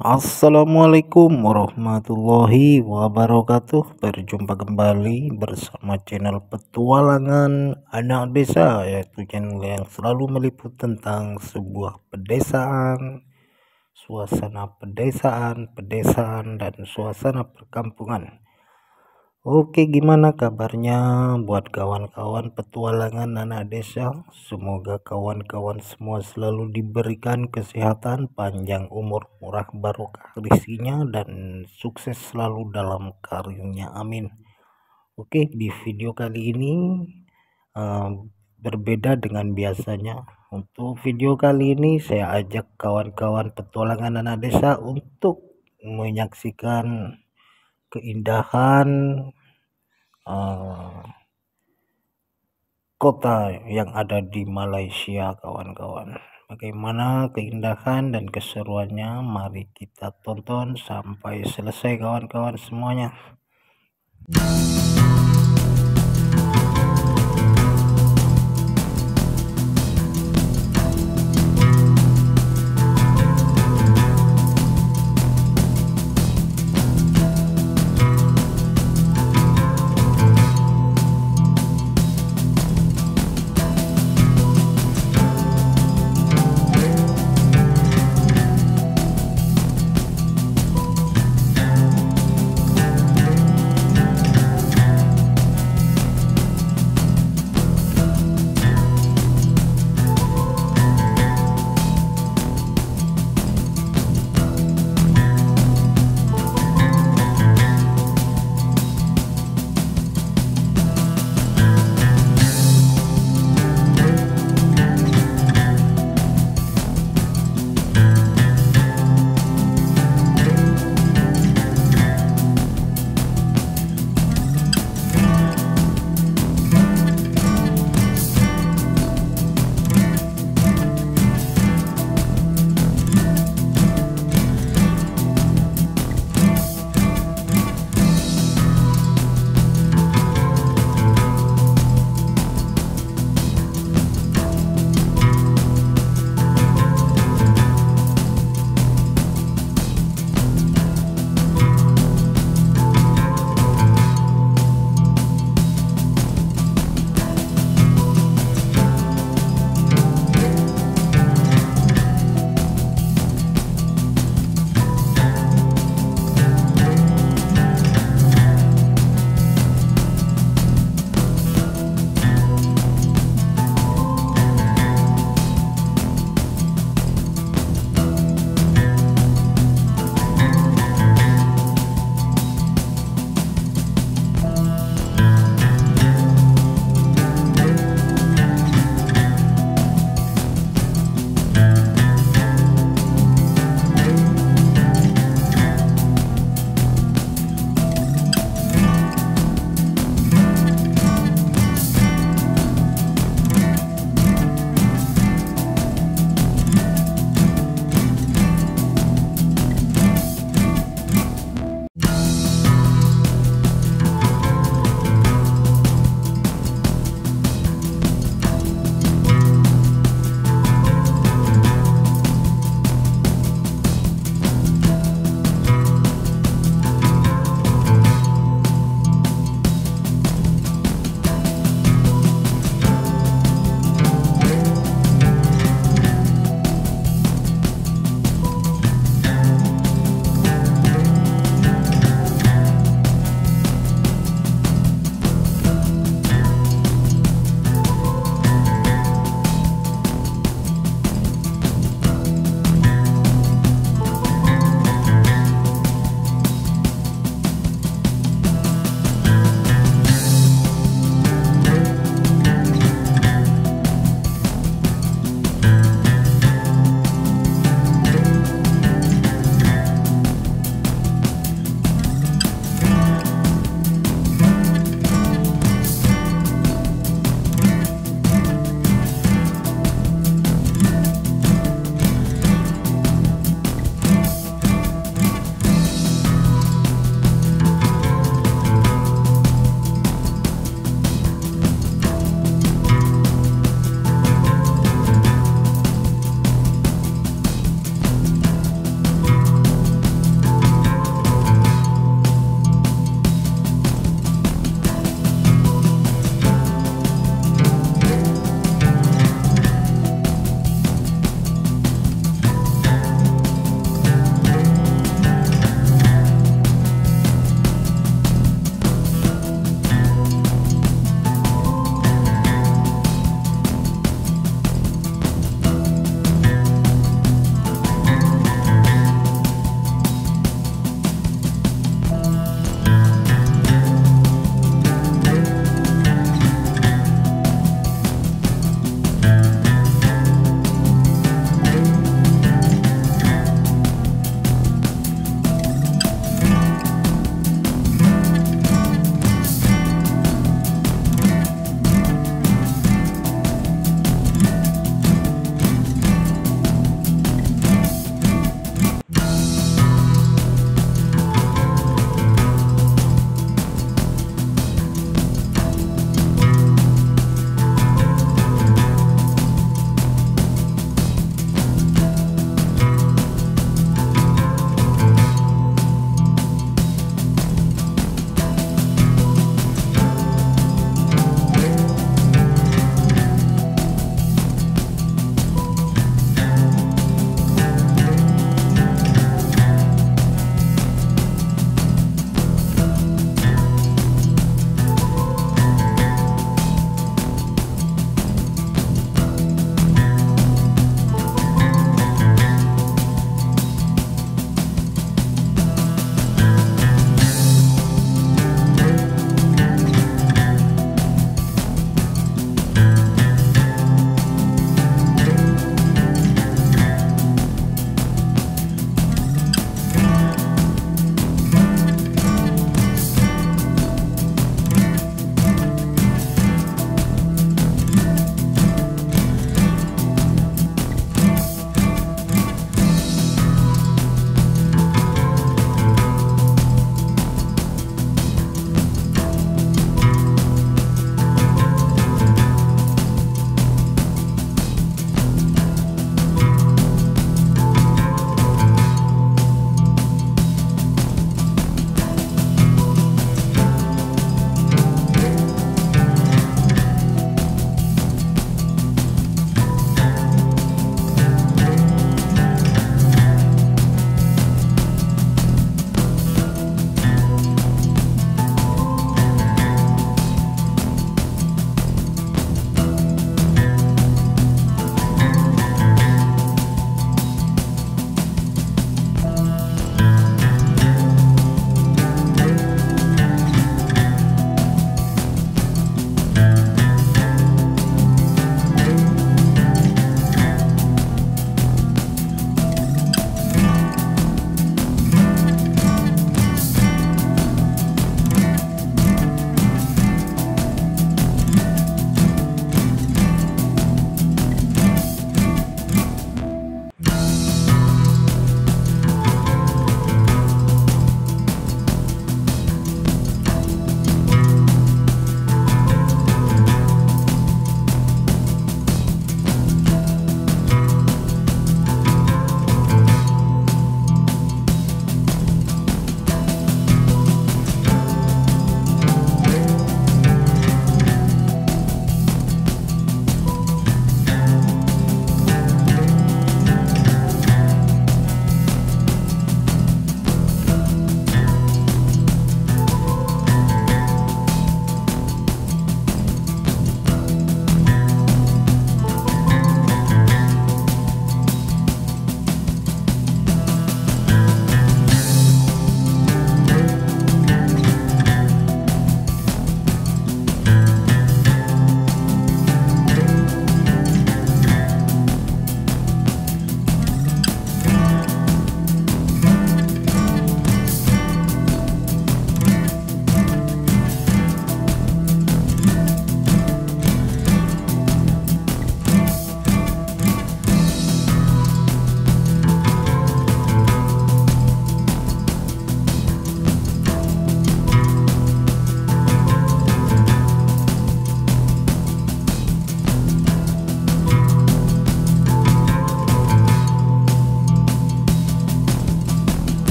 Assalamualaikum warahmatullahi wabarakatuh. Berjumpa kembali bersama channel petualangan anak desa Yaitu channel yang selalu meliput tentang sebuah pedesaan Suasana pedesaan, pedesaan dan suasana perkampungan Oke gimana kabarnya buat kawan-kawan petualangan anak desa? Semoga kawan-kawan semua selalu diberikan kesehatan panjang umur murah barokah rezekinya dan sukses selalu dalam karirnya. Amin. Oke di video kali ini uh, berbeda dengan biasanya. Untuk video kali ini saya ajak kawan-kawan petualangan anak desa untuk menyaksikan keindahan uh, kota yang ada di Malaysia kawan-kawan. Bagaimana keindahan dan keseruannya? Mari kita tonton sampai selesai kawan-kawan semuanya